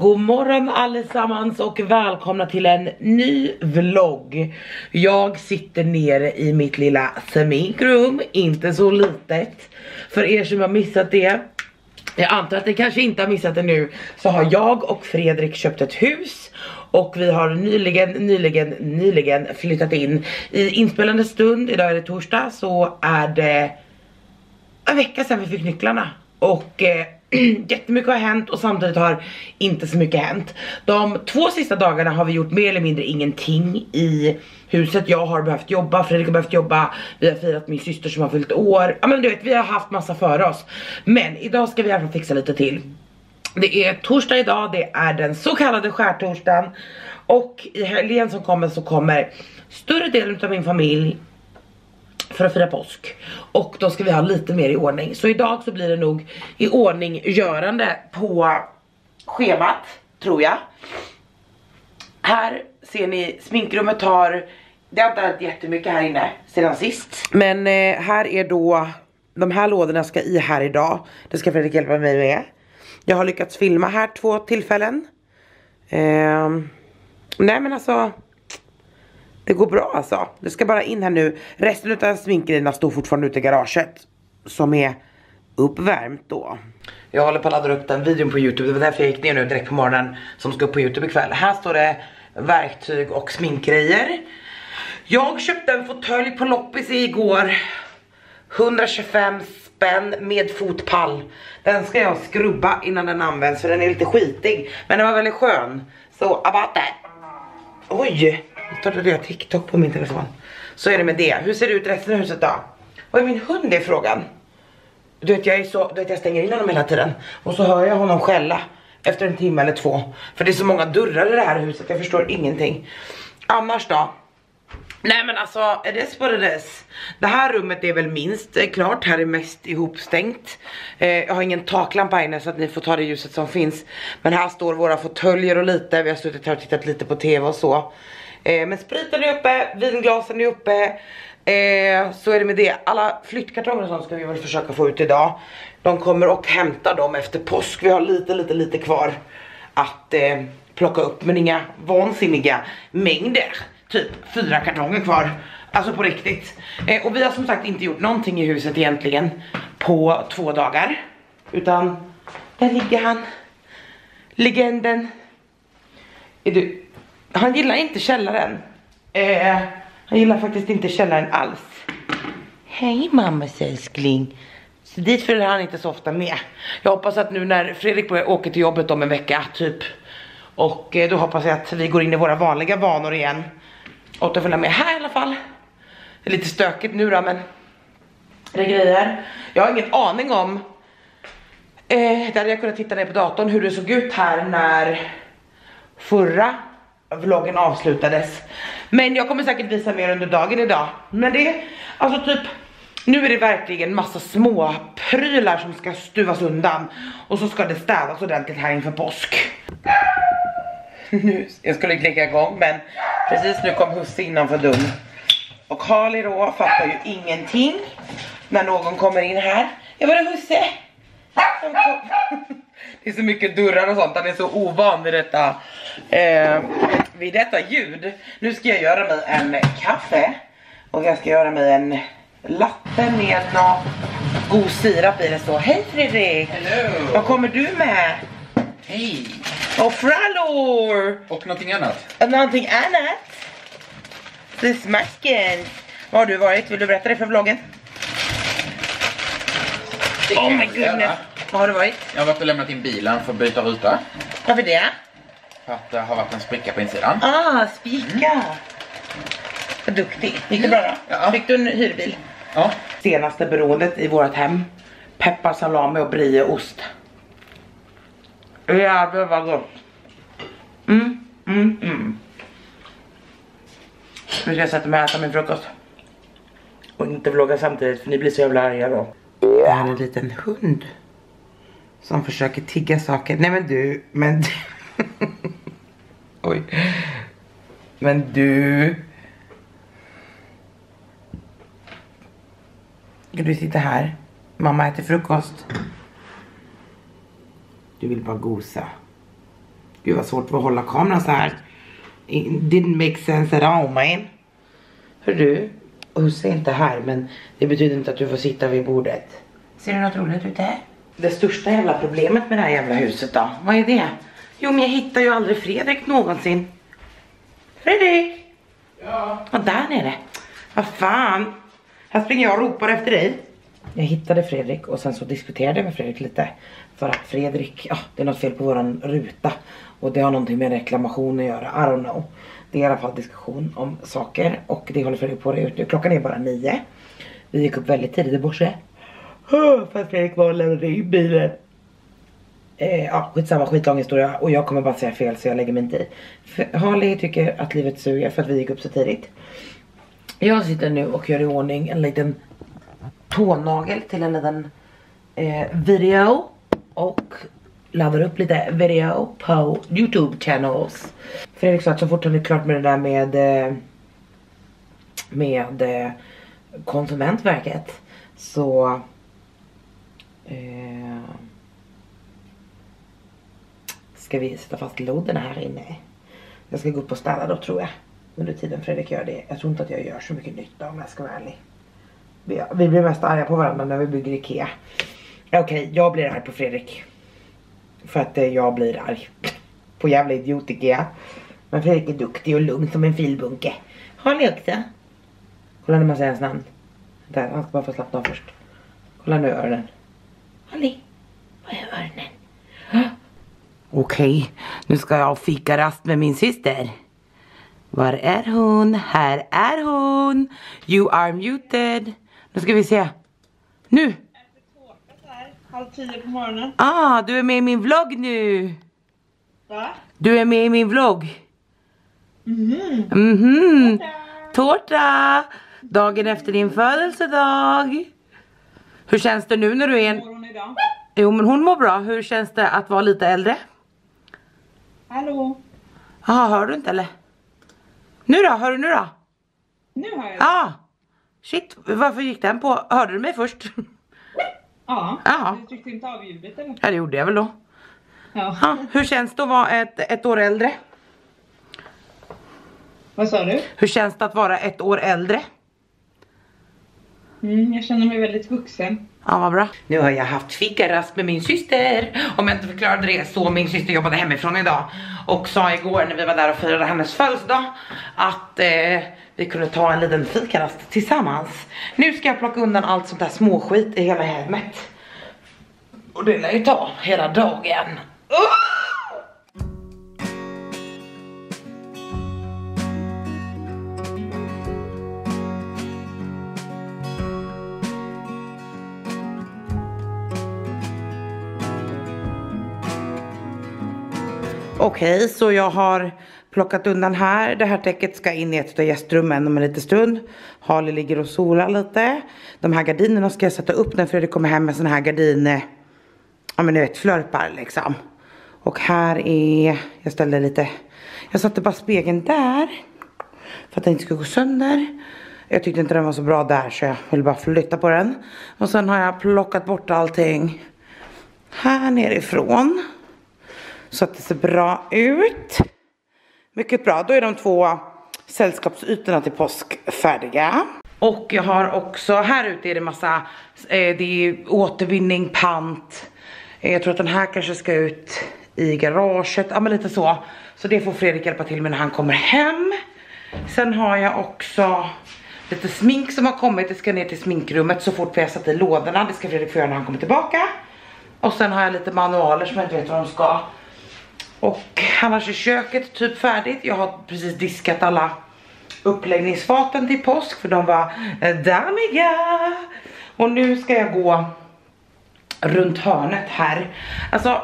God morgon allesammans och välkomna till en ny vlogg. Jag sitter nere i mitt lilla sminkrum, inte så litet. För er som har missat det, jag antar att ni kanske inte har missat det nu, så har jag och Fredrik köpt ett hus. Och vi har nyligen, nyligen, nyligen flyttat in. I inspelande stund, idag är det torsdag, så är det en vecka sedan vi fick nycklarna. Och eh, jättemycket har hänt och samtidigt har inte så mycket hänt. De två sista dagarna har vi gjort mer eller mindre ingenting i huset. Jag har behövt jobba, Fredrik har behövt jobba, vi har firat min syster som har fyllt år. Ja men du vet, vi har haft massa för oss. Men idag ska vi i alla fall fixa lite till. Det är torsdag idag, det är den så kallade skärtorsdagen. Och i helgen som kommer så kommer större delen av min familj för att fira påsk. Och då ska vi ha lite mer i ordning. Så idag så blir det nog i ordning görande på schemat, tror jag. Här ser ni, sminkrummet har, det har inte hänt jättemycket här inne sedan sist. Men eh, här är då, de här lådorna ska i här idag. Det ska Fredrik hjälpa mig med. Jag har lyckats filma här två tillfällen. Eh, nej men alltså det går bra alltså. Det ska bara in här nu. Resten av sminkgrejerna står fortfarande ute i garaget. Som är uppvärmt då. Jag håller på att ladda upp den videon på Youtube. Det var därför jag gick ner nu direkt på morgonen. Som ska upp på Youtube ikväll. Här står det verktyg och sminkgrejer. Jag köpte en fåtölj på loppis igår. 125 spänn med fotpall. Den ska jag skrubba innan den används för den är lite skitig. Men den var väldigt skön. Så about that. Oj! Nu startade jag TikTok på min telefon. Så är det med det. Hur ser det ut resten av huset då? Vad är min hund i frågan? Du vet jag är så, du vet jag stänger in honom hela tiden. Och så hör jag honom skälla. Efter en timme eller två. För det är så många dörrar i det här huset, jag förstår ingenting. Annars då? Nej men alltså, it is what it is. Det här rummet är väl minst klart, här är mest ihopstängt. Eh, jag har ingen taklampa inne så att ni får ta det ljuset som finns. Men här står våra fåtöljer och lite, vi har suttit här och tittat lite på tv och så. Eh, men spriten är uppe, vinglasen är uppe. Eh, så är det med det. Alla flyttkartonger och sånt ska vi väl försöka få ut idag. De kommer och hämtar dem efter påsk. Vi har lite, lite, lite kvar att eh, plocka upp. Men inga vansinniga mängder. Typ fyra kartonger kvar. Alltså på riktigt. Eh, och vi har som sagt inte gjort någonting i huset egentligen på två dagar. Utan där ligger han. Legenden. Är du han gillar inte källaren. Eh, han gillar faktiskt inte källaren alls. Hej mammas älskling. Så dit följer han inte så ofta med. Jag hoppas att nu när Fredrik börjar åka till jobbet om en vecka typ. Och eh, då hoppas jag att vi går in i våra vanliga vanor igen. Och följa med här i alla fall. Det är lite stökigt nu då men. Det är grejer. Jag har ingen aning om. Eh, där hade jag kunnat titta ner på datorn hur det såg ut här när förra vloggen avslutades. Men jag kommer säkert visa mer under dagen idag. Men det alltså typ, nu är det verkligen massa små prylar som ska stuvas undan. Och så ska det städas ordentligt här inför påsk. Nu, jag skulle klicka igång men precis nu kom husse innanför dörren. Och Harley då fattar ju ingenting när någon kommer in här. Jag det husse. Det är så mycket dörrar och sånt, han är så ovan vid detta, eh, vid detta ljud. Nu ska jag göra mig en kaffe och jag ska göra mig en latte med någon god sirap i det så. Hej Fredrik! Hello! Vad kommer du med? Hej! Och frallor! Och någonting annat? Någonting annat? Det smasken. Var har du varit? Vill du berätta det för vloggen? Oh my goodness. Var har du varit? Jag har varit och lämnat in bilen för att byta ruta. Varför det? För att det har varit en spricka på insidan. Ah, spika. Vad duktig. Gick det bra då? Ja. Fick du en hyrbil? Ja. Senaste beroendet i vårt hem. Peppar, salami och brieost. Jävlar vad gott. Mm, mm, mm. Nu ska jag sätta mig och äta min frukost. Och inte vlogga samtidigt för ni blir så jävla arga då. Det här är en liten hund. Som försöker tigga saker. Nej men du, men du. Oj. Men du. Ska du sitta här? Mamma äter frukost. Du vill bara gosa. Gud vad svårt att hålla kameran så här. It didn't make sense at all man. Hör du, Husse är inte här men det betyder inte att du får sitta vid bordet. Ser du något roligt ute? Det största jävla problemet med det här jävla huset då, vad är det? Jo men jag hittar ju aldrig Fredrik någonsin. Fredrik! Ja. Ja, där nere. Vad fan. Här springer jag och ropar efter dig. Jag hittade Fredrik och sen så diskuterade jag med Fredrik lite. För att Fredrik, ja det är något fel på våran ruta. Och det har någonting med reklamation att göra, I don't know. Det är i alla fall diskussion om saker och det håller Fredrik på att ut nu. Klockan är bara nio. Vi gick upp väldigt tidigt i morse. För att Fredrik var och lämnade in bilen. Eh, ja, skitsamma, skitlång historia och jag kommer bara säga fel så jag lägger mig inte i. För Harley tycker att livet suger för att vi gick upp så tidigt. Jag sitter nu och gör i ordning en liten tånagel till en liten eh, video och laddar upp lite video på Youtube channels. Fredrik sa att så fort han är klart med det där med eh, med eh, Konsumentverket så eh, ska vi sätta fast lodden här inne. Jag ska gå upp och städa då tror jag. Under tiden Fredrik gör det. Jag tror inte att jag gör så mycket nytta om jag ska vara ärlig. Vi, vi blir mest arga på varandra när vi bygger Ikea. Okej, okay, jag blir arg på Fredrik. För att eh, jag blir arg. På jävla idiot Ikea. Men Fredrik är duktig och lugn som en filbunke. Har ni också? Kolla när man säger hans namn. Där, han ska bara få slappna av först. Kolla nu öronen. Holly, vad är öronen? Okej, okay, nu ska jag fika rast med min syster. Var är hon? Här är hon! You are muted. Nu ska vi se. Nu! Tårta halv tio på morgonen. Ah, du är med i min vlogg nu. Va? Du är med i min vlogg. Mhm. Mhm. Tårta! Dagen efter din födelsedag. Hur känns det nu när du är en... Idag? Jo men hon mår bra. Hur känns det att vara lite äldre? Hallå? Jaha, hör du inte eller? Nu då? Hör du nu då? Nu hör jag. Ja. Ah. Shit, varför gick den på? Hörde du mig först? Ja. Ja. Du tryckte inte av ljudet eller? Ja det gjorde jag väl då. Ja. Ja, hur känns det att vara ett, ett år äldre? Vad sa du? Hur känns det att vara ett år äldre? Mm, jag känner mig väldigt vuxen. Ja vad bra. Nu har jag haft fikarast med min syster. Om jag inte förklarade det så min syster jobbade hemifrån idag. Och sa igår när vi var där och firade hennes födelsedag att eh, vi kunde ta en liten fikarast tillsammans. Nu ska jag plocka undan allt sånt där småskit i hela hemmet. Och det lär ju ta hela dagen. Uh! Okej, okay, så jag har plockat undan här. Det här täcket ska in i ett av gästrummen om en liten stund. Harley ligger och solar lite. De här gardinerna ska jag sätta upp när Fredrik kommer hem med såna här gardiner. Ja men ni vet flörpar liksom. Och här är, jag ställde lite, jag satte bara spegeln där. För att den inte skulle gå sönder. Jag tyckte inte den var så bra där så jag ville bara flytta på den. Och sen har jag plockat bort allting här nerifrån. Så att det ser bra ut. Mycket bra, då är de två sällskapsytorna till påsk färdiga. Och jag har också, här ute är det massa, eh, det är återvinning, pant. Eh, jag tror att den här kanske ska ut i garaget, ja men lite så. Så det får Fredrik hjälpa till med när han kommer hem. Sen har jag också lite smink som har kommit, det ska ner till sminkrummet så fort vi har satt i lådorna. Det ska Fredrik få göra när han kommer tillbaka. Och sen har jag lite manualer som jag inte vet vad de ska. Och annars är köket typ färdigt. Jag har precis diskat alla uppläggningsfaten till påsk för de var eh, dammiga. Och nu ska jag gå runt hörnet här. Alltså,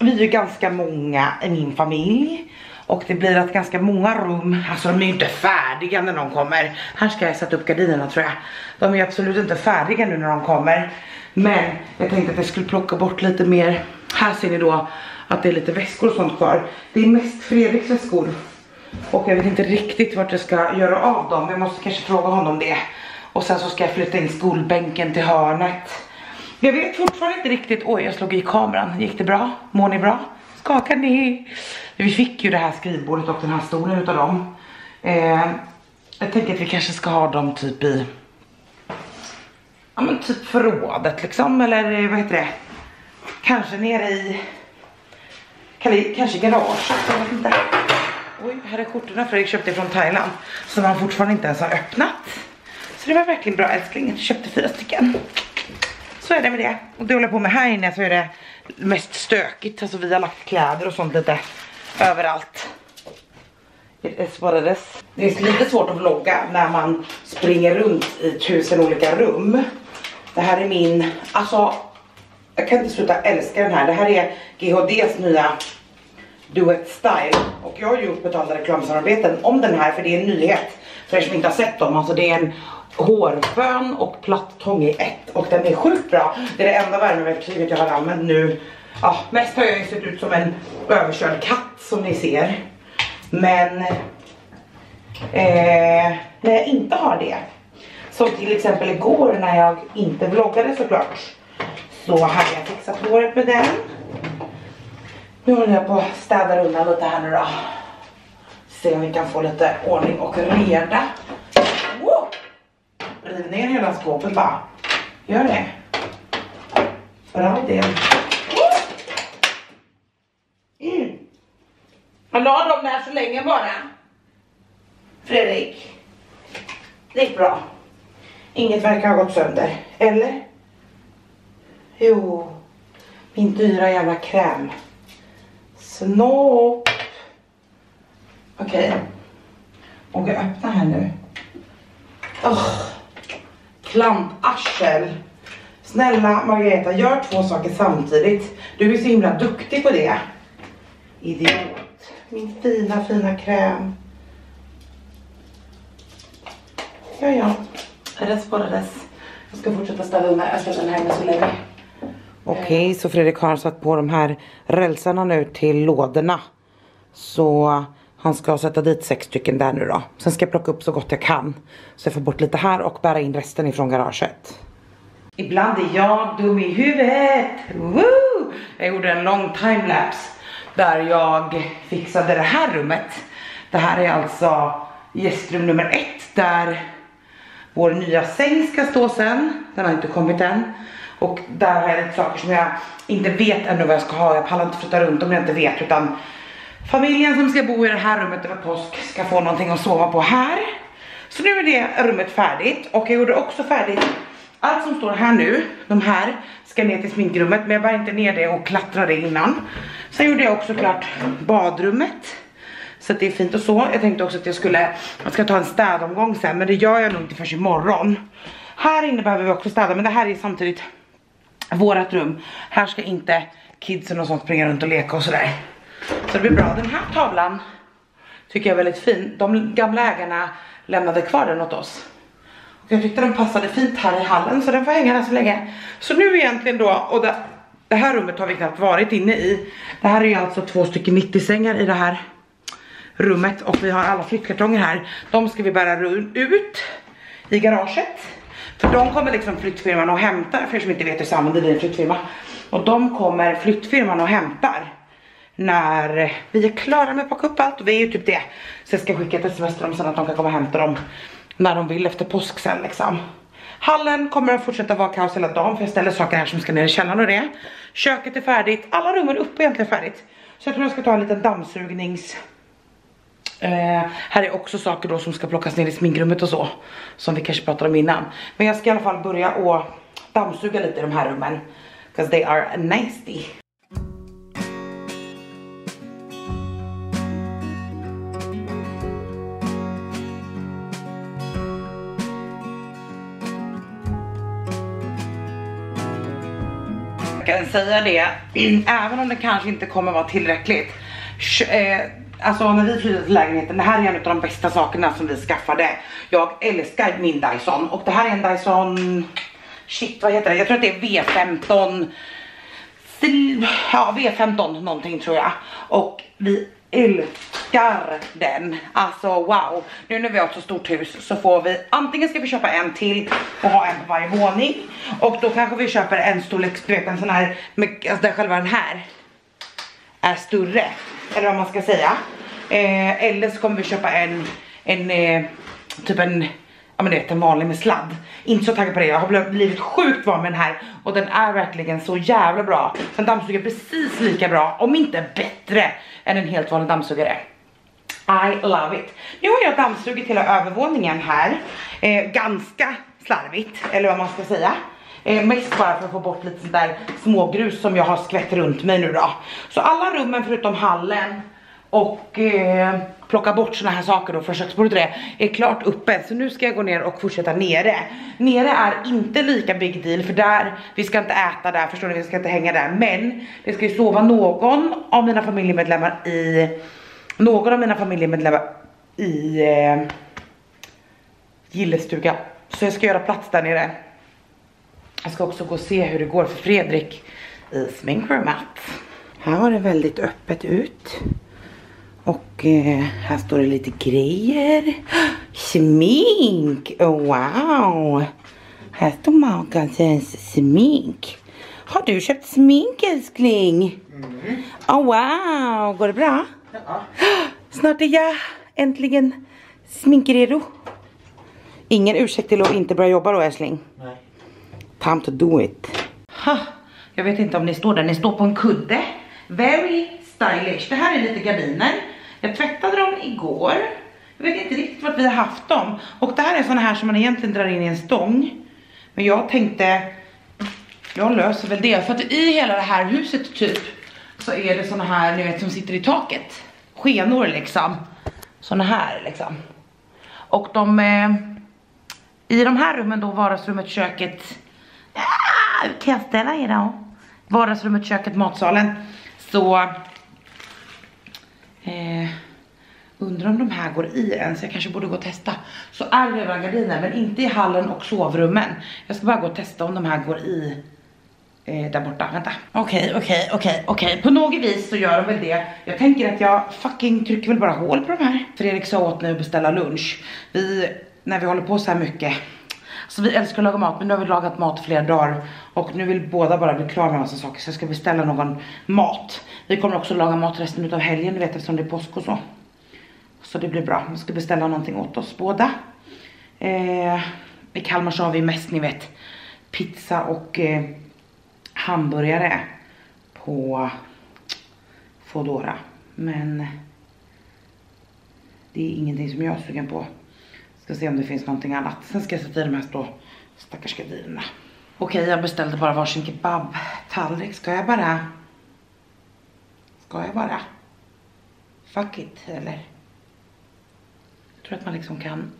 vi är ju ganska många i min familj. Och det blir att ganska många rum, alltså de är ju inte färdiga när de kommer. Här ska jag sätta upp gardinerna tror jag. De är absolut inte färdiga nu när de kommer. Men jag tänkte att jag skulle plocka bort lite mer. Här ser ni då att det är lite väskor och sånt kvar. Det är mest Fredriks väskor. Och jag vet inte riktigt vart jag ska göra av dem. Jag måste kanske fråga honom det. Och sen så ska jag flytta in skolbänken till hörnet. Jag vet fortfarande inte riktigt. Oj, jag slog i kameran. Gick det bra? Mår ni bra? skakar ni? Vi fick ju det här skrivbordet och den här stolen utav dem. Eh, jag tänker att vi kanske ska ha dem typ i ja men typ förrådet liksom eller vad heter det? Kanske nere i kanske garaget, jag vet inte. Oj, här är skjortorna Fredrik köpte från Thailand som han fortfarande inte ens har öppnat. Så det var verkligen bra älskling, jag köpte fyra stycken. Så är det med det. Och det håller på med här inne så är det mest stökigt. Alltså vi har lagt kläder och sånt lite överallt. It is what it is. Det är lite svårt att vlogga när man springer runt i tusen olika rum. Det här är min, alltså jag kan inte sluta älska den här. Det här är GHDs nya Duet Style. Och jag har gjort betalda reklamsamarbeten om den här för det är en nyhet. För er som inte har sett dem, alltså det är en hårfön och platt tång i ett. Och den är sjukt bra. Det är det enda värmeverktyget jag har använt nu. Ja, mest har jag ju sett ut som en överkörd katt som ni ser. Men eh, när jag inte har det. Som till exempel igår när jag inte vloggade såklart. Så hade jag fixat håret med den. Nu håller jag på att städa undan lite här nu då. Se om vi kan få lite ordning och reda. Wow! Riv ner hela skåpet bara. Gör det. För all del. Mm. Jag la dem där så länge bara. Fredrik. Det gick bra. Inget verkar ha gått sönder. Eller? Jo. Min dyra jävla kräm. Snopp. Okej. Okay. Och jag öppnar här nu. Oh. Klamparsel. Snälla Margareta, gör två saker samtidigt. Du är så himla duktig på det. Idiot. Min fina, fina kräm. Ja, ja. Det spårades. Jag ska fortsätta ställa undan. Jag ska den här med så länge. Okej, okay, så Fredrik har satt på de här rälsarna nu till lådorna. Så han ska sätta dit sex stycken där nu då. Sen ska jag plocka upp så gott jag kan. Så jag får bort lite här och bära in resten ifrån garaget. Ibland är jag dum i huvudet. Woo! Jag gjorde en lång timelapse där jag fixade det här rummet. Det här är alltså gästrum nummer ett där vår nya säng ska stå sen. Den har inte kommit än. Och där har jag lite saker som jag inte vet ännu vad jag ska ha. Jag pallar inte flytta runt om jag inte vet utan familjen som ska bo i det här rummet över påsk ska få någonting att sova på här. Så nu är det rummet färdigt och jag gjorde också färdigt allt som står här nu, de här ska ner till sminkrummet men jag bär inte ner det och klattrade innan. Sen gjorde jag också klart badrummet. Så att det är fint och så. Jag tänkte också att jag skulle, jag ska ta en städomgång sen men det gör jag nog inte förrän imorgon. Här inne behöver vi också städa men det här är samtidigt vårat rum. Här ska inte kidsen och sånt springa runt och leka och sådär. Så det blir bra. Den här tavlan tycker jag är väldigt fin. De gamla ägarna lämnade kvar den åt oss. Och jag tyckte den passade fint här i hallen så den får hänga där så länge. Så nu egentligen då, och det, det här rummet har vi knappt varit inne i. Det här är ju alltså två stycken 90 sängar i det här rummet och vi har alla flyttkartonger här. De ska vi bära ut i garaget. För de kommer liksom flyttfirman och hämtar, för er som inte vet hur så använder vi en flyttfirma. Och de kommer flyttfirman och hämtar när vi är klara med att packa upp allt och vi är ju typ det. Så jag ska skicka ett sms till dem sen att de kan komma och hämta dem när de vill efter påsk sen liksom. Hallen kommer att fortsätta vara kaos hela dagen för jag ställer saker här som ska ner i källaren och det. Köket är färdigt, alla rummen uppe är egentligen färdigt. Så jag tror jag ska ta en liten dammsugnings... Eh, här är också saker då som ska plockas ner i sminkrummet och så. Som vi kanske pratade om innan. Men jag ska i alla fall börja och dammsuga lite i de här rummen. Because they are nasty. kan säga det, även om det kanske inte kommer vara tillräckligt. Eh, Alltså när vi flyttade till lägenheten, det här är en av de bästa sakerna som vi skaffade. Jag älskar min Dyson och det här är en Dyson, shit vad heter det? Jag tror att det är V15, ja V15 någonting tror jag. Och vi älskar den. Alltså wow. Nu när vi har ett så stort hus så får vi antingen ska vi köpa en till och ha en på varje våning. Och då kanske vi köper en storlek, du vet en sån här, med, alltså där själva den här är större. Eller vad man ska säga. Eh, eller så kommer vi köpa en, en eh, typ en, ja men du vet en vanlig med sladd. Inte så taggad på det, jag har blivit sjukt van med den här och den är verkligen så jävla bra. Den dammsuger precis lika bra, om inte bättre, än en helt vanlig dammsugare. I love it. Nu har jag dammsugit hela övervåningen här. Eh, ganska slarvigt, eller vad man ska säga. Eh, mest bara för att få bort lite sånt där smågrus som jag har skvätt runt mig nu då. Så alla rummen förutom hallen och eh, plocka bort såna här saker då från köksbordet det är klart uppe. Så nu ska jag gå ner och fortsätta nere. Nere är inte lika big deal för där, vi ska inte äta där, förstår ni, vi ska inte hänga där. Men det ska ju sova någon av mina familjemedlemmar i, någon av mina familjemedlemmar i eh, gillestuga. Så jag ska göra plats där nere. Jag ska också gå och se hur det går för Fredrik i sminkrummet. Här har det väldigt öppet ut. Och eh, här står det lite grejer. Smink! Oh, wow! Här står Magans smink. Har du köpt smink älskling? Mm. Oh, wow! Går det bra? Ja. Snart är jag äntligen sminkredo. Ingen ursäkt till att inte börja jobba då älskling. Nej. Time to do it. Ha, jag vet inte om ni står där, ni står på en kudde. Very stylish. Det här är lite gardiner. Jag tvättade dem igår. Jag vet inte riktigt vart vi har haft dem. Och det här är såna här som man egentligen drar in i en stång. Men jag tänkte, jag löser väl det. För att i hela det här huset typ, så är det såna här, ni vet, som sitter i taket. Skenor liksom. Såna här liksom. Och de, eh, i de här rummen då, vardagsrummet, köket, ah, kan jag ställa er då? Vardagsrummet, köket, matsalen. Så Eh, undrar om de här går i än så jag kanske borde gå och testa. Så är det redan gardiner men inte i hallen och sovrummen. Jag ska bara gå och testa om de här går i eh, där borta. Vänta. Okej, okay, okej, okay, okej, okay, okej. På något vis så gör de väl det. Jag tänker att jag fucking trycker väl bara hål på de här. Fredrik sa åt nu beställa lunch. Vi, när vi håller på så här mycket så vi älskar att laga mat men nu har vi lagat mat flera dagar och nu vill båda bara bli klara med massa saker så jag ska beställa någon mat. Vi kommer också laga mat resten utav helgen, du vet eftersom det är påsk och så. Så det blir bra, vi ska beställa någonting åt oss båda. Eh, I Kalmar så har vi mest, ni vet, pizza och eh, hamburgare på Foodora. Men det är ingenting som jag är sugen på. Ska se om det finns någonting annat. Sen ska jag sätta i de här stå stackars gardinerna. Okej, jag beställde bara varsin kebab-tallrik. Ska jag bara... Ska jag bara... Fuck it, eller? Jag tror att man liksom kan...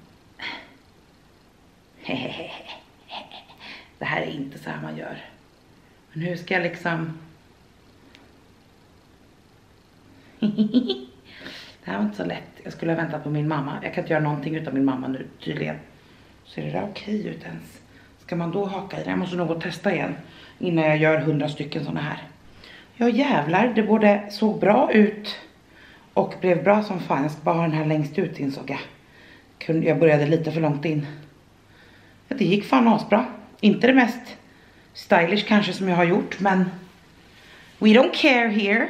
Det här är inte så här man gör. Men hur ska jag liksom... Det här var inte så lätt. Jag skulle ha väntat på min mamma. Jag kan inte göra någonting utan min mamma nu tydligen. Ser det där okej ut ens? Ska man då haka i det? Jag måste nog gå och testa igen. Innan jag gör hundra stycken sådana här. Ja jävlar, det både såg bra ut och blev bra som fan. Jag ska bara ha den här längst ut insåg jag. Jag började lite för långt in. Ja, det gick fan asbra. Inte det mest stylish kanske som jag har gjort men we don't care here.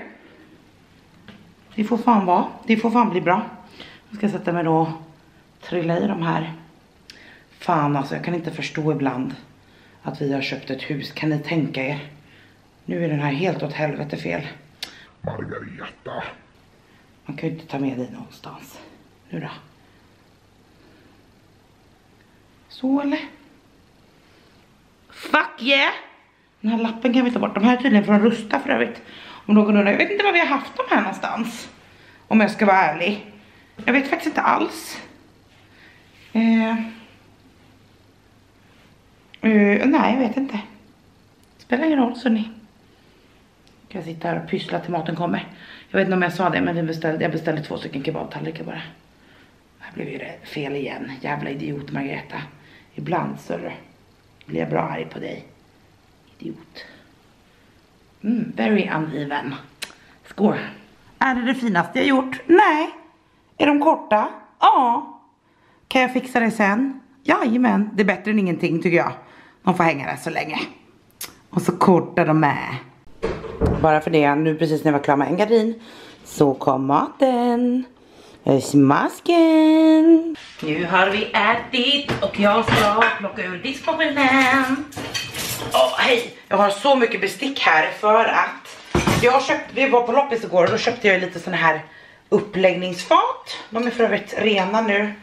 Det får fan vara. Det får fan bli bra. Jag ska sätta mig då och trilla i de här. Fan alltså, jag kan inte förstå ibland att vi har köpt ett hus. Kan ni tänka er? Nu är den här helt åt helvete fel. Margareta. Man kan ju inte ta med dig någonstans. Nu då. Så eller? Fuck yeah! Den här lappen kan vi ta bort. De här är tydligen från Rusta för övrigt. Om någon undrar, jag vet inte var vi har haft dem här någonstans. Om jag ska vara ärlig. Jag vet faktiskt inte alls. Eh. Uh, nej, jag vet inte. Spelar ingen roll, så ni. Kan sitta här och pyssla till maten kommer. Jag vet inte om jag sa det, men vi beställde, jag beställde två stycken kebabtallrikar bara. Här blev ju det fel igen. Jävla idiot, Margareta. Ibland så blir jag bra arg på dig. Idiot. Mm, very uneven. Score. Är det det finaste jag gjort? Nej. Är de korta? Ja. Kan jag fixa det sen? Jajamän, det är bättre än ingenting tycker jag. De får hänga där så länge. Och så korta de är. Bara för det, nu precis när jag var klar med en gardin så kom maten. Smasken! Nu har vi ätit och jag ska plocka ur diskmaskinen. Åh hej! Jag har så mycket bestick här för att jag köpt, vi var på loppis igår och då köpte jag lite såna här uppläggningsfat. De är för övrigt rena nu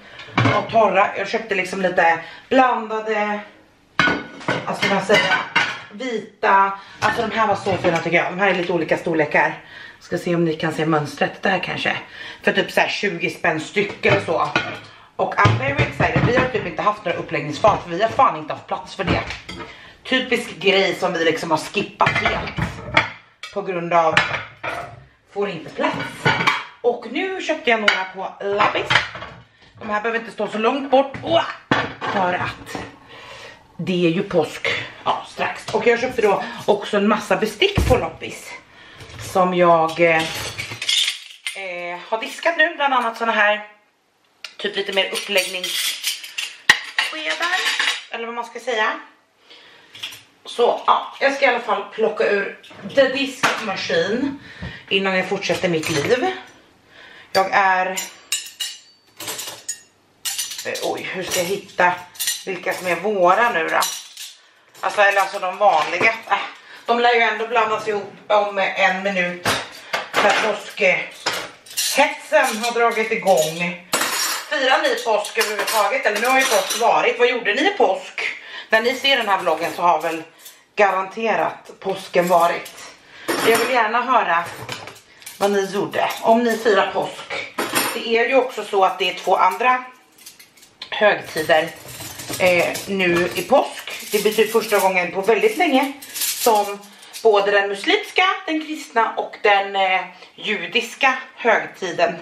och torra. Jag köpte liksom lite blandade, alltså, vad ska man säga, vita. Alltså de här var så fina tycker jag. De här är lite olika storlekar. Ska se om ni kan se mönstret där kanske. För typ så här 20 spänn styck eller så. Och I'm very excited. Vi har typ inte haft några uppläggningsfat för vi har fan inte haft plats för det. Typisk grej som vi liksom har skippat helt. På grund av får inte plats. Och nu köpte jag några på Labbis. De här behöver inte stå så långt bort. För att det är ju påsk ja, strax. Och jag köpte då också en massa bestick på loppis. Som jag eh, eh, har diskat nu. Bland annat såna här typ lite mer uppläggningsskedar. Eller vad man ska säga. Så ja, jag ska i alla fall plocka ur the disk machine innan jag fortsätter mitt liv. Jag är... Eh, oj, hur ska jag hitta vilka som är våra nu då? Alltså, eller alltså de vanliga. Äh, de lär ju ändå blandas ihop om en minut. För påskhetsen har dragit igång. Firar ni påsk överhuvudtaget? Eller nu har ju påsk varit. Vad gjorde ni i påsk? När ni ser den här vloggen så har väl garanterat påsken varit. Jag vill gärna höra vad ni gjorde. Om ni firar påsk. Det är ju också så att det är två andra högtider eh, nu i påsk. Det blir första gången på väldigt länge som både den muslimska, den kristna och den eh, judiska högtiden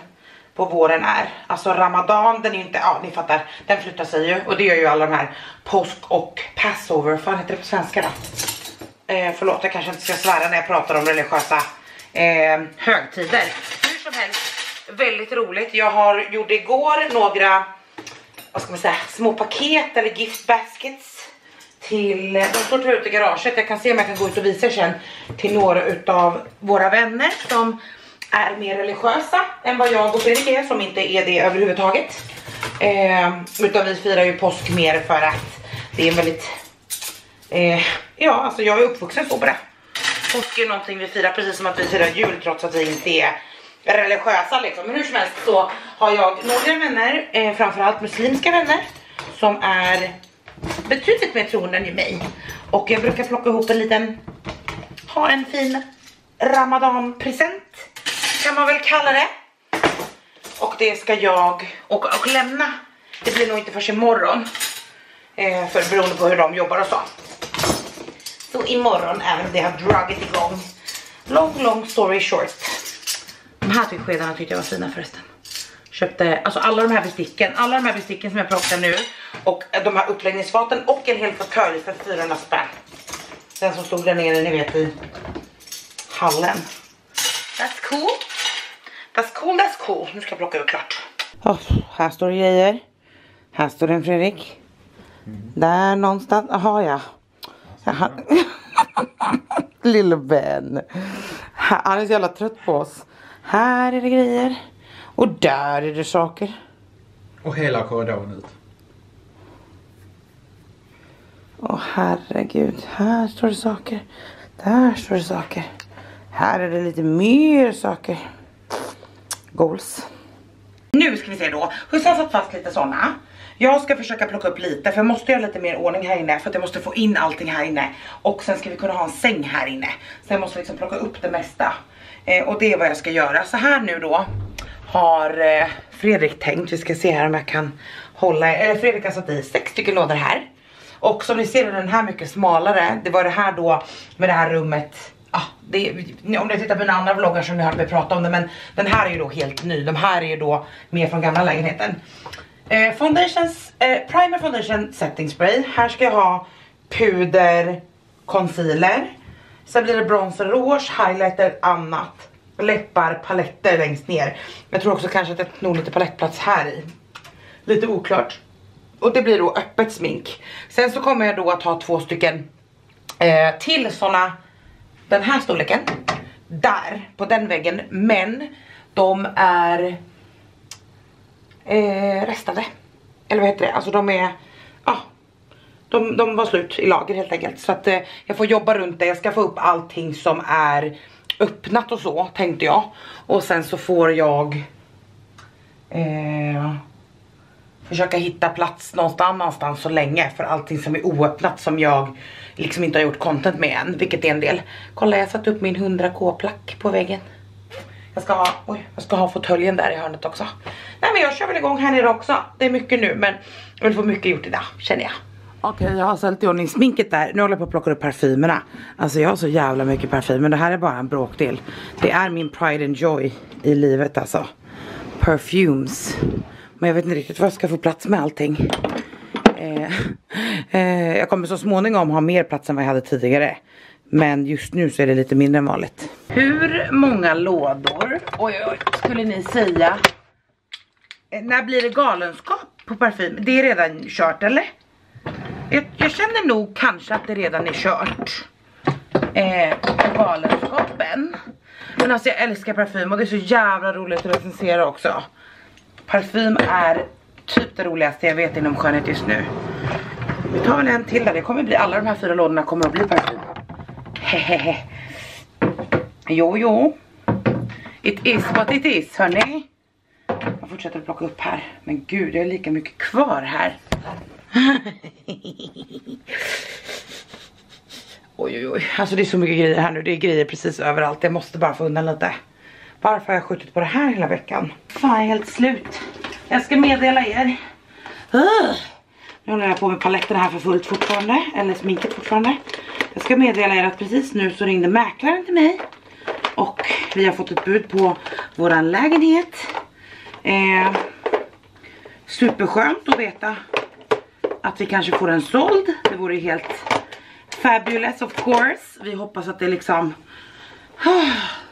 på våren är. Alltså ramadan, den är inte, ja ni fattar, den flyttar sig ju och det gör ju alla de här påsk och passover, vad fan heter det på svenska då? Eh, förlåt, jag kanske inte ska svära när jag pratar om religiösa eh, högtider. Hur som helst, väldigt roligt. Jag har gjorde igår några, vad ska man säga, små paket eller gift baskets till, de står tyvärr ute i garaget, jag kan se om jag kan gå ut och visa sen till några utav våra vänner som är mer religiösa än vad jag och Fredrik är, som inte är det överhuvudtaget. Eh, utan vi firar ju påsk mer för att det är en väldigt, eh, ja alltså jag är uppvuxen så bara. Påsk är någonting vi firar precis som att vi firar jul trots att vi inte är religiösa liksom. Men hur som helst så har jag några vänner, eh, framförallt muslimska vänner, som är betydligt mer troende än mig. Och jag brukar plocka ihop en liten, ha en fin ramadanpresent kan man väl kalla det. Och det ska jag åka och lämna. Det blir nog inte förrän imorgon. Eh, för beroende på hur de jobbar och så. Så imorgon, även om det har dragit igång. Long, long story short. De här typ skedarna tyckte jag var fina förresten. Köpte, alltså alla de här besticken, alla de här besticken som jag plockar nu. Och de här uppläggningsfaten och en hel fåtölj för 400 spänn. Den som stod där nere, ni vet i hallen. That's cool. That's cool, that's cool. Nu ska jag plocka ur klart. Oh, här står det grejer. Här står den Fredrik. Där någonstans. Jaha ja. Han... Lille vän. Han är så jävla trött på oss. Här är det grejer. Och där är det saker. Och hela korridoren ut. Åh herregud. Här står det saker. Där står det saker. Här är det lite mer saker. Goals. Nu ska vi se då. Husse har satt fast lite sådana. Jag ska försöka plocka upp lite för jag måste göra lite mer ordning här inne för att jag måste få in allting här inne. Och sen ska vi kunna ha en säng här inne. Så jag måste liksom plocka upp det mesta. Eh, och det är vad jag ska göra. Så här nu då har eh, Fredrik tänkt. Vi ska se här om jag kan hålla. Eller Fredrik har satt i sex stycken lådor här. Och som ni ser är den här mycket smalare. Det var det här då med det här rummet det, om ni tittar på mina andra vloggar som ni hört mig prata om det men den här är ju då helt ny, de här är ju då mer från gamla lägenheten. Eh, foundations, eh, primer foundation setting spray, här ska jag ha puder, concealer, sen blir det bronzer, rouge, highlighter, annat, läppar, paletter längst ner. Jag tror också kanske att jag nog lite palettplats här i. Lite oklart. Och det blir då öppet smink. Sen så kommer jag då att ha två stycken eh, till såna den här storleken. där, på den väggen. Men de är eh, restade. Eller vad heter det? Alltså de är, ja. De, de var slut i lager helt enkelt. Så att eh, jag får jobba runt det. Jag ska få upp allting som är öppnat och så tänkte jag. Och sen så får jag eh, försöka hitta plats någonstans annanstans så länge för allting som är oöppnat som jag liksom inte har gjort content med än, vilket är en del. Kolla jag satt upp min 100k-plack på väggen. Jag ska ha, oj, jag ska ha fåtöljen där i hörnet också. Nej men jag kör väl igång här nere också. Det är mycket nu men jag vill få mycket gjort idag, känner jag. Okej okay, jag har ställt i ordning sminket där, nu håller jag på att plocka upp parfymerna Alltså jag har så jävla mycket parfym men det här är bara en bråkdel Det är min pride and joy i livet alltså Perfumes men jag vet inte riktigt vad jag ska få plats med allting eh, eh, Jag kommer så småningom ha mer plats än vad jag hade tidigare Men just nu så är det lite mindre än vanligt Hur många lådor, oj oj skulle ni säga eh, När blir det galenskap på parfym? Det är redan kört eller? Jag, jag, känner nog kanske att det redan är kört. Eh, galenskapen. Men alltså jag älskar parfym och det är så jävla roligt att recensera också. Parfym är typ det roligaste jag vet inom skönhet just nu. Vi tar väl en till där, det kommer bli, alla de här fyra lådorna kommer att bli parfym. Hehehe. Jo, jo. It is what it is, hörni. Jag fortsätter att plocka upp här. Men gud, det är lika mycket kvar här. oj oj oj, alltså det är så mycket grejer här nu, det är grejer precis överallt, jag måste bara få undan lite. Varför har jag skjutit på det här hela veckan? Fan jag är helt slut. Jag ska meddela er. Uh, nu håller jag på med paletten här för fullt fortfarande, eller sminket fortfarande. Jag ska meddela er att precis nu så ringde mäklaren till mig. Och vi har fått ett bud på våran lägenhet. Eh, superskönt att veta att vi kanske får en såld. Det vore helt fabulous of course. Vi hoppas att det liksom... Ah,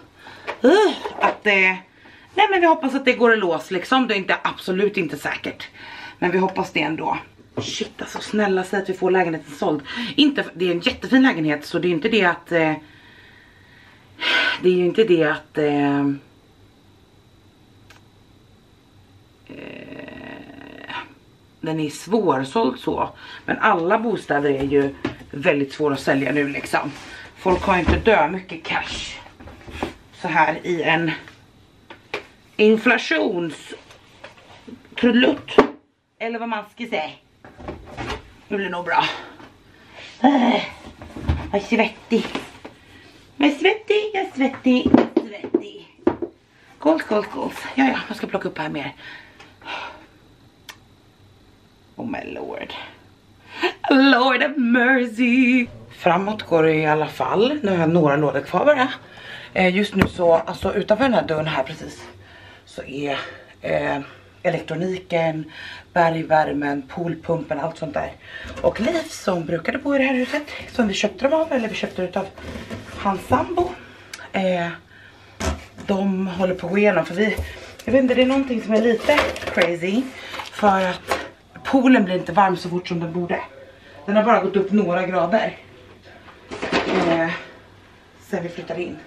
att det... Nej men vi hoppas att det går i lås liksom. Det är inte, absolut inte säkert. Men vi hoppas det ändå. Shit alltså snälla säg att vi får lägenheten såld. Inte, det är en jättefin lägenhet så det är inte det att... Eh, det är ju inte det att... Eh, eh, den är svårsåld så. Men alla bostäder är ju väldigt svåra att sälja nu liksom. Folk har inte dö mycket cash. Så här i en inflations trudelutt. Eller vad man ska säga. Det blir nog bra. Äh, jag är svettig. Jag är svettig, jag är svettig, jag är svettig. Goals, goals, goals. Ja, ja, jag ska plocka upp här mer. Oh my lord. Lord of mercy. Framåt går det i alla fall. Nu har jag några lådor kvar bara. Eh, just nu så, alltså utanför den här dörren här precis. Så är eh, elektroniken, bergvärmen, poolpumpen, allt sånt där. Och Liv som brukade bo i det här huset, som vi köpte dem av, eller vi köpte det av hans sambo. Eh, de håller på att gå igenom för vi, jag vet inte, det är någonting som är lite crazy. För att poolen blir inte varm så fort som den borde. Den har bara gått upp några grader. Eh, sen vi flyttade in.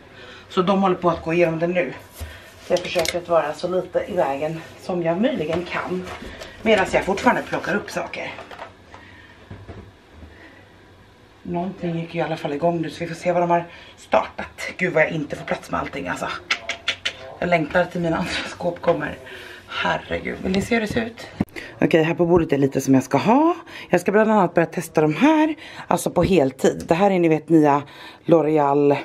Så de håller på att gå igenom det nu. Så jag försöker att vara så lite i vägen som jag möjligen kan. Medan jag fortfarande plockar upp saker. Någonting gick ju i alla fall igång nu så vi får se vad de har startat. Gud vad jag inte får plats med allting alltså. Jag längtar till mina andra skåp kommer. Herregud, vill ni se hur det ser ut? Okej, här på bordet är lite som jag ska ha. Jag ska bland annat börja testa de här. Alltså på heltid. Det här är ni vet nya L'Oreal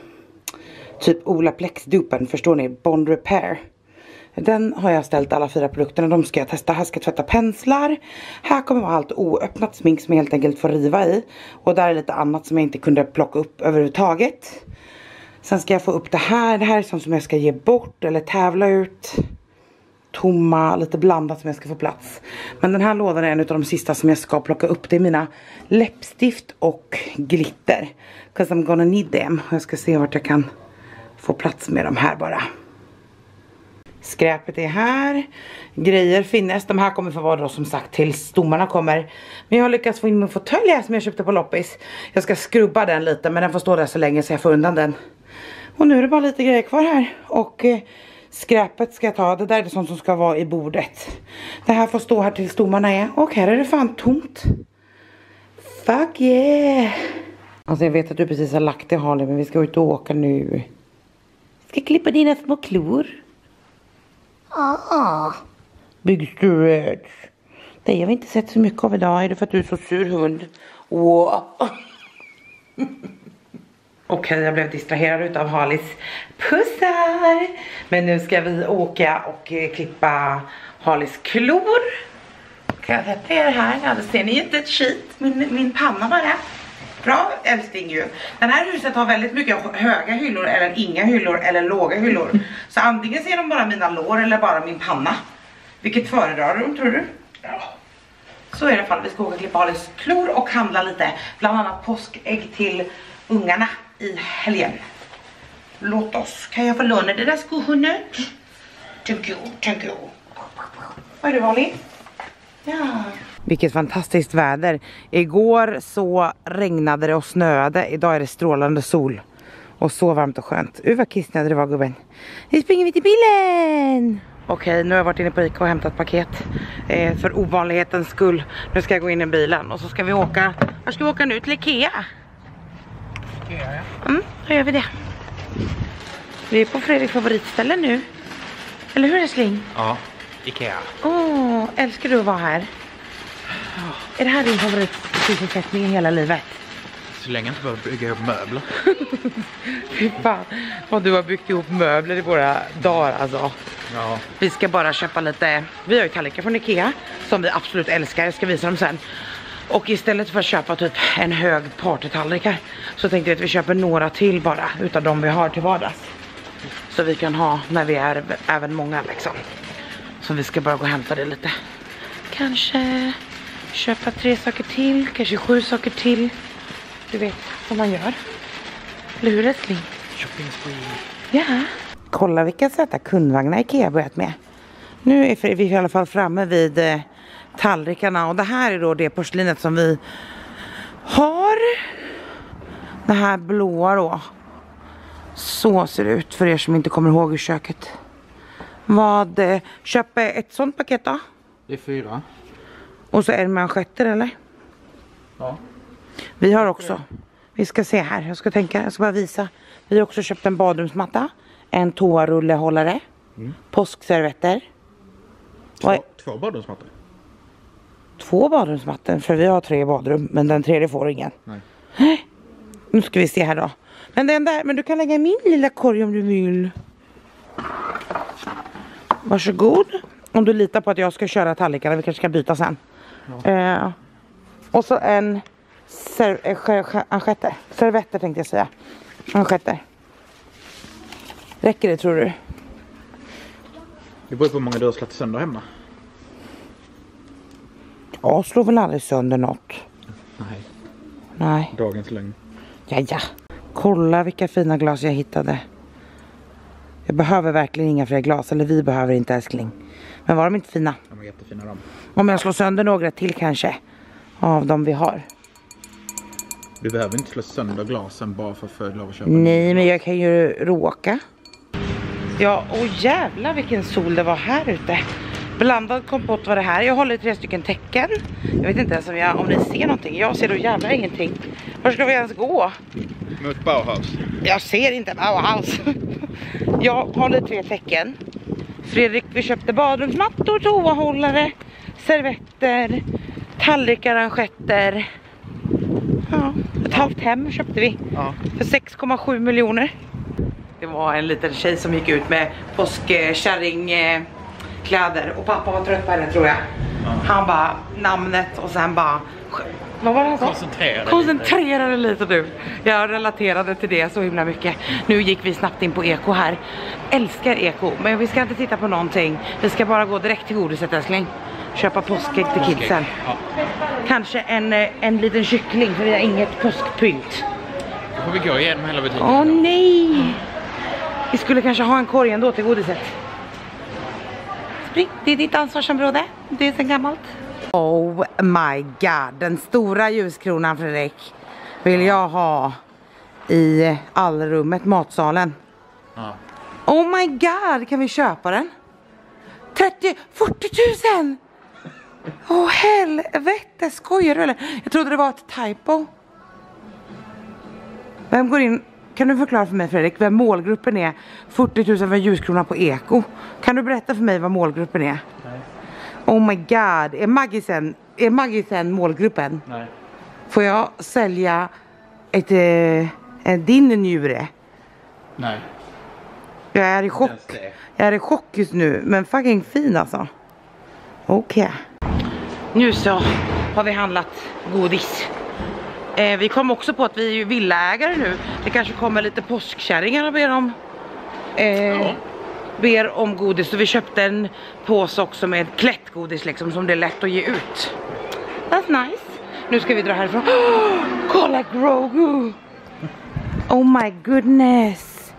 typ Olaplex-dupen. Förstår ni? Bond Repair. Den har jag ställt alla fyra produkterna. De ska jag testa. Här ska jag tvätta penslar. Här kommer vara allt oöppnat smink som jag helt enkelt får riva i. Och där är lite annat som jag inte kunde plocka upp överhuvudtaget. Sen ska jag få upp det här. Det här är sånt som jag ska ge bort eller tävla ut tomma, lite blandat som jag ska få plats. Men den här lådan är en av de sista som jag ska plocka upp. Det är mina läppstift och glitter. Cause I'm gonna need them. Jag ska se vart jag kan få plats med de här bara. Skräpet är här. Grejer finnes. De här kommer få vara då som sagt tills stommarna kommer. Men jag har lyckats få in min fåtölj här som jag köpte på loppis. Jag ska skrubba den lite men den får stå där så länge så jag får undan den. Och nu är det bara lite grejer kvar här. Och eh, skräpet ska jag ta. Det där är det sånt som ska vara i bordet. Det här får stå här tills stommarna är. Och här är det fan tomt. Fuck yeah! Alltså jag vet att du precis har lagt dig Harley men vi ska ut och åka nu. Ska klippa dina små klor. Ah. Big Stretch. Det har vi inte sett så mycket av idag. Är det för att du är så sur hund? Wow. Okej, jag blev distraherad utav Harleys pussar. Men nu ska vi åka och eh, klippa Harleys klor. Kan jag sätta er här? Ja, då ser ni inte ett skit. Min, min panna bara. Bra älskling ju. Den här huset har väldigt mycket höga hyllor eller inga hyllor eller låga hyllor. Så antingen ser de bara mina lår eller bara min panna. Vilket föredrar du tror du? Ja. Så är det i alla fall. Vi ska åka och klippa Harleys klor och handla lite. Bland annat påskägg till ungarna i helgen. Låt oss. Kan jag få låna deras där skohundet? Thank you, thank. Vad är det Harley? Ja. Vilket fantastiskt väder. Igår så regnade det och snöade. Idag är det strålande sol. Och så varmt och skönt. Uh vad kissnödig det var gubben. Nu springer vi till bilen! Okej, nu har jag varit inne på Ica och hämtat paket. Eh, för ovanlighetens skull. Nu ska jag gå in i bilen och så ska vi åka. Var ska vi åka nu? Till Ikea? Ikea, ja. Mm, då gör vi det. Vi är på Fredriks favoritställe nu. Eller hur älskling? Ja, Ikea. Åh, älskar du att vara här? Är det här din favoritsysselsättning i hela livet? Så länge jag inte behöver bygga ihop möbler. Fy fan vad du har byggt ihop möbler i våra dagar alltså. Ja. Vi ska bara köpa lite, vi har ju tallrikar från Ikea som vi absolut älskar, jag ska visa dem sen. Och istället för att köpa typ en hög partytallrikar så tänkte jag att vi köper några till bara utav de vi har till vardags. Så vi kan ha när vi är även många liksom. Så vi ska bara gå och hämta det lite. Kanske köpa tre saker till, kanske sju saker till. Du vet vad man gör. Eller hur älskling? Shopping spree. Ja. Kolla vilka söta kundvagnar Ikea börjat med. Nu är vi i alla fall framme vid eh, tallrikarna och det här är då det porslinet som vi har. Det här blåa då. Så ser det ut för er som inte kommer ihåg ur köket. Vad, eh, köp eh, ett sånt paket då. Det är fyra. Och så är det manschetter eller? Ja. Vi har också. Vi ska se här. Jag ska tänka. Jag ska bara visa. Vi har också köpt en badrumsmatta. En toarullehållare. Påskservetter. Vad är- Två, två badrumsmattor. Två badrumsmattor. För vi har tre badrum. Men den tredje får ingen. Nej. Nu ska vi se här då. Men den där. Men du kan lägga i min lilla korg om du vill. Varsågod. Om du litar på att jag ska köra tallrikarna. Vi kanske ska byta sen. Eh, och så en ser, eh. Servetter tänkte jag säga. Manschetter. Räcker det tror du? Det beror på hur många du har slagit sönder hemma. Jag slår väl aldrig sönder något. Nej. Nej. Dagens lögn. Ja, ja. Kolla vilka fina glas jag hittade. Jag behöver verkligen inga fler glas. Eller vi behöver inte älskling. Men var de inte fina? De är jättefina de. Om jag slår sönder några till kanske. Av de vi har. Du behöver inte slå sönder glasen bara för att få lov att köpa Nej, men jag kan ju råka. Ja, åh jävlar vilken sol det var här ute. Blandad kompott var det här. Jag håller i tre stycken tecken. Jag vet inte ens om, jag, om ni ser någonting. Jag ser då jävlar ingenting. Var ska vi ens gå? Mot Bauhaus. Jag ser inte Bauhaus. Jag håller tre tecken. Fredrik, vi köpte badrumsmattor, toahållare, servetter, tallrikar, rangetter. Ja, ett halvt hem köpte vi Ja. för 6,7 miljoner. Det var en liten tjej som gick ut med påskkärringkläder och pappa var trött på henne tror jag. Han bara namnet och sen bara vad var det han sa? Koncentrera Koncentrera dig lite du. Jag relaterade till det så himla mycket. Nu gick vi snabbt in på Eko här. Älskar Eko, men vi ska inte titta på någonting. Vi ska bara gå direkt till godiset älskling. Köpa påskägg till kidsen. Ja. Kanske en, eh, en liten kyckling för vi har inget påskpynt. Då får vi gå igenom hela butiken. Åh nej! Vi skulle kanske ha en korg ändå till godiset. Spring, det är ditt ansvarsområde. Det är sen gammalt. Oh my god, den stora ljuskronan Fredrik vill jag ha i allrummet, matsalen. Ja. Oh my god, kan vi köpa den? 30, 40 000! Åh oh, helvete, skojar du eller? Jag trodde det var ett typo. Vem går in? Kan du förklara för mig Fredrik vem målgruppen är? 40 000 för ljuskrona på eko. Kan du berätta för mig vad målgruppen är? Nej. Oh my god, är Maggisen, är Maggisen målgruppen? Nej. Får jag sälja ett, eh, en, din njure? Nej. Jag är i chock. Jag är i chock just nu, men fucking fin alltså. Okej. Nu så har vi handlat godis. Eh, vi kom också på att vi är ju villaägare nu. Det kanske kommer lite påskkärringar och ber om, eh, Ja. Ber om godis. Så vi köpte en påse också med klättgodis liksom som det är lätt att ge ut. That's nice. Nu ska vi dra härifrån. kolla Grogu! Oh my goodness!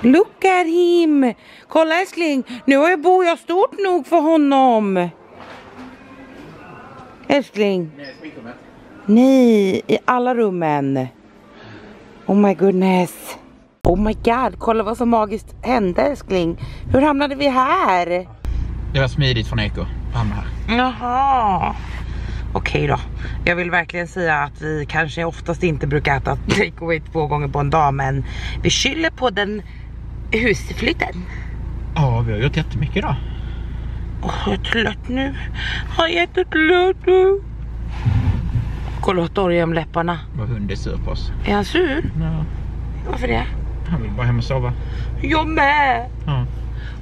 Look at him! Kolla älskling, nu har jag bor jag stort nog för honom. Älskling, nej, i alla rummen. Oh my goodness. Oh my god, kolla vad som magiskt hände älskling. Hur hamnade vi här? Det var smidigt från Eko. Hamna här. Jaha. Okej då. Jag vill verkligen säga att vi kanske oftast inte brukar äta takeaway två gånger på en dag men vi skyller på den husflytten. Ja, vi har gjort jättemycket idag. Åh, jag är trött nu. Jag är jättetrött nu. Kolla åt om läpparna. Vår hund är sur på oss. Är han sur? Ja. Varför det? Han vill bara hem och sova. Jag med. Ja.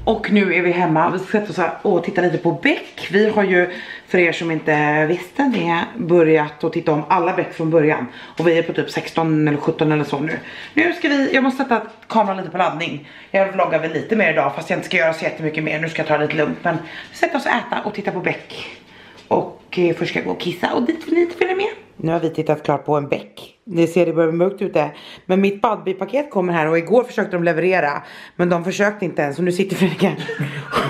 Och nu är vi hemma. Vi ska sätta oss här och titta lite på Beck. Vi har ju, för er som inte visste det, börjat att titta om alla Beck från början. Och vi är på typ 16 eller 17 eller så nu. Nu ska vi, jag måste sätta kameran lite på laddning. Jag vloggar väl lite mer idag fast jag inte ska göra så jättemycket mer. Nu ska jag ta det lite lugnt. Men vi sätter oss och äta och titta på Beck. Och först ska jag gå och kissa och dit får ni följa med. Nu har vi tittat klart på en bäck. Ni ser det börjar bli mörkt ute. Men mitt Budbee-paket kommer här och igår försökte de leverera. Men de försökte inte ens och nu sitter Fredrik här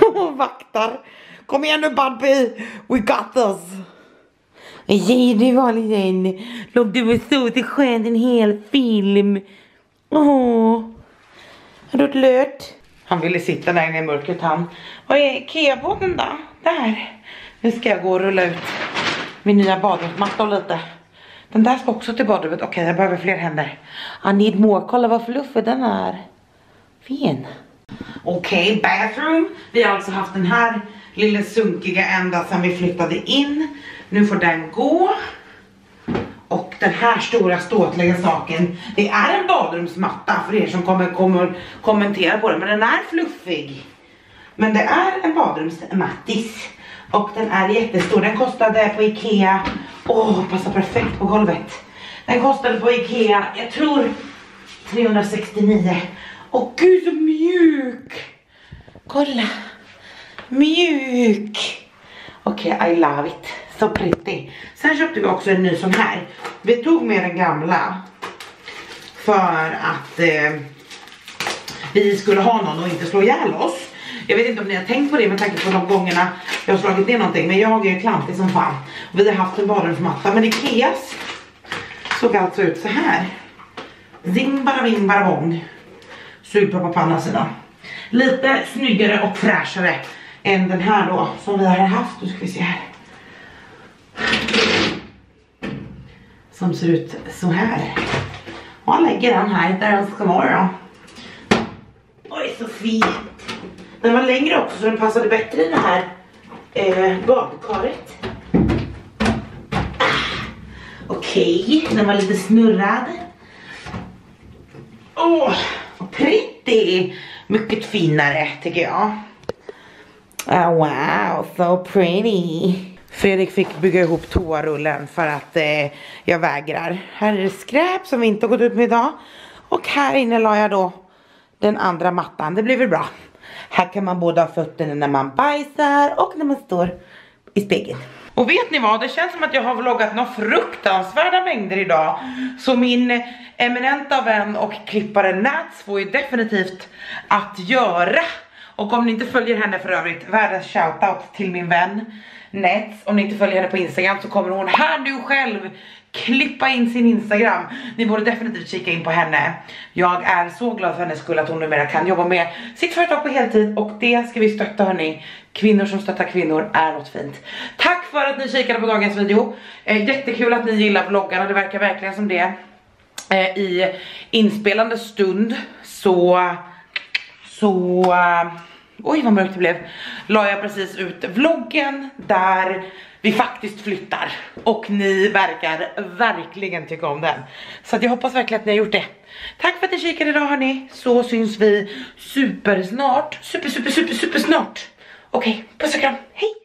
och vaktar. Kom igen nu Budbee, we got this. Det var liten. Låg du och stod i skön en hel film. Åh. Har du löt? Han ville sitta där inne i mörkret han. Vad är Ikea-båten då? Där. Nu ska jag gå och rulla ut min nya badrumsmatta och lite. Den där ska också till badrummet. Okej, jag behöver fler händer. I need more. Kolla vad fluffig den är. Fin. Okej, bathroom. Vi har alltså haft den här lilla sunkiga ända sedan vi flyttade in. Nu får den gå. Och den här stora ståtliga saken, det är en badrumsmatta för er som kommer, kommer kommentera på den, Men den är fluffig. Men det är en badrumsmattis. Och den är jättestor. Den kostade på Ikea, åh passar perfekt på golvet. Den kostade på Ikea, jag tror 369. Åh gud så mjuk. Kolla. Mjuk. Okej, I love it. So pretty. Sen köpte vi också en ny sån här. Vi tog med den gamla. För att eh, vi skulle ha någon och inte slå ihjäl oss. Jag vet inte om ni har tänkt på det med tanke på de gångerna jag har slagit ner någonting. Men jag är ju klantig som fan. Vi har haft en badrumsmatta. Men Ikeas såg alltså ut så här. Zing bara bong. På andra sidan. Lite snyggare och fräschare än den här då som vi har haft. Nu ska vi se här. Som ser ut så här. Och jag lägger den här där den ska vara. då. Oj så fint. Den var längre också så den passade bättre i det här eh, badkaret. Okej, Okej, den var lite snurrad. Åh, oh, pretty. Mycket finare tycker jag. Oh, wow, so pretty. Fredrik fick bygga ihop toarullen för att eh, jag vägrar. Här är det skräp som vi inte har gått ut med idag. Och här inne la jag då den andra mattan. Det blir väl bra. Här kan man både ha fötterna när man bajsar och när man står i spegeln. Och vet ni vad? Det känns som att jag har vloggat några fruktansvärda mängder idag. Så min eminenta vän och klippare Nats får ju definitivt att göra. Och om ni inte följer henne för övrigt, världens shoutout till min vän Nets. Om ni inte följer henne på Instagram så kommer hon här nu själv klippa in sin Instagram. Ni borde definitivt kika in på henne. Jag är så glad för hennes skull att hon numera kan jobba med sitt företag på heltid och det ska vi stötta hörni. Kvinnor som stöttar kvinnor är något fint. Tack för att ni kikade på dagens video. Eh, jättekul att ni gillar vloggarna, det verkar verkligen som det. Eh, I inspelande stund så, så, eh, oj vad mörkt det blev. La jag precis ut vloggen där vi faktiskt flyttar och ni verkar verkligen tycka om den. Så att jag hoppas verkligen att ni har gjort det. Tack för att ni kikade idag hörni, så syns vi supersnart. Super super super super snart. Okej, puss och kram, hej!